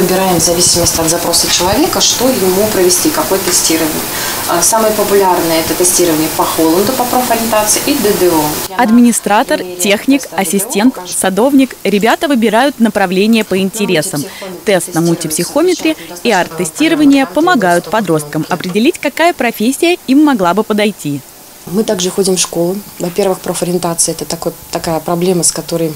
выбираем в зависимости от запроса человека, что ему провести, какое тестирование. А, Самое популярное – это тестирование по Холланду по профориентации и ДДО. Администратор, техник, ассистент, садовник – ребята выбирают направление по интересам. Тест на мультипсихометре и арт-тестирование помогают подросткам определить, какая профессия им могла бы подойти. Мы также ходим в школу. Во-первых, профориентация – это такой, такая проблема, с которой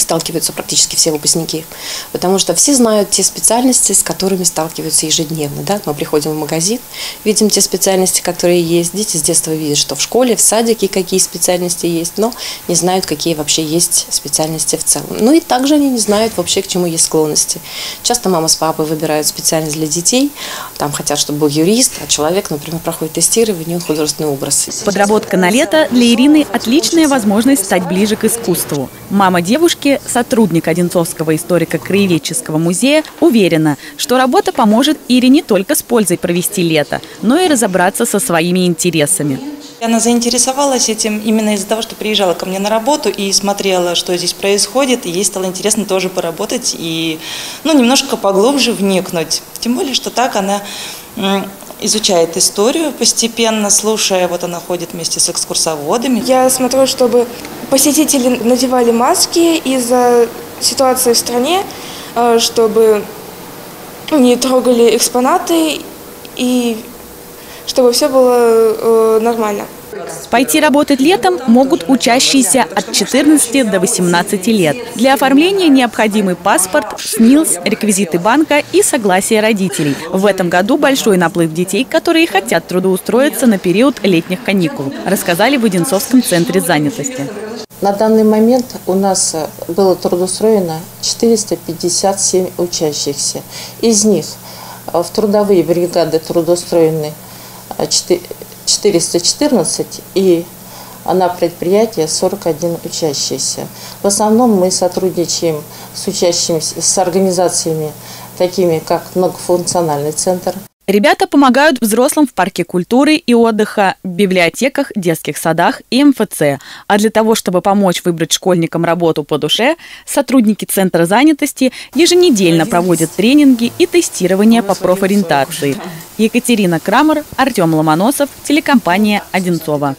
сталкиваются практически все выпускники. Потому что все знают те специальности, с которыми сталкиваются ежедневно. Да? Мы приходим в магазин, видим те специальности, которые есть. Дети с детства видят, что в школе, в садике какие специальности есть, но не знают, какие вообще есть специальности в целом. Ну и также они не знают вообще, к чему есть склонности. Часто мама с папой выбирают специальность для детей, там хотят, чтобы был юрист, а человек, например, проходит тестирование, художественный образ. Подработка на лето для Ирины – отличная возможность стать ближе к искусству. Мама девушки, сотрудник Одинцовского историко-краеведческого музея, уверена, что работа поможет Ире не только с пользой провести лето, но и разобраться со своими интересами. Она заинтересовалась этим именно из-за того, что приезжала ко мне на работу и смотрела, что здесь происходит, и ей стало интересно тоже поработать и ну, немножко поглубже вникнуть. Тем более, что так она изучает историю постепенно, слушая, вот она ходит вместе с экскурсоводами. Я смотрю, чтобы посетители надевали маски из-за ситуации в стране, э, чтобы не трогали экспонаты и чтобы все было э, нормально. Пойти работать летом могут учащиеся от 14 до 18 лет. Для оформления необходимый паспорт, СНИЛС, реквизиты банка и согласие родителей. В этом году большой наплыв детей, которые хотят трудоустроиться на период летних каникул, рассказали в Одинцовском центре занятости. На данный момент у нас было трудоустроено 457 учащихся. Из них в трудовые бригады трудоустроены 414 и на предприятие 41 учащийся. В основном мы сотрудничаем с учащимися, с организациями, такими как многофункциональный центр. Ребята помогают взрослым в парке культуры и отдыха, библиотеках, детских садах и МФЦ. А для того, чтобы помочь выбрать школьникам работу по душе, сотрудники Центра занятости еженедельно проводят тренинги и тестирование по профориентации. Екатерина Крамер, Артем Ломоносов, телекомпания «Одинцова».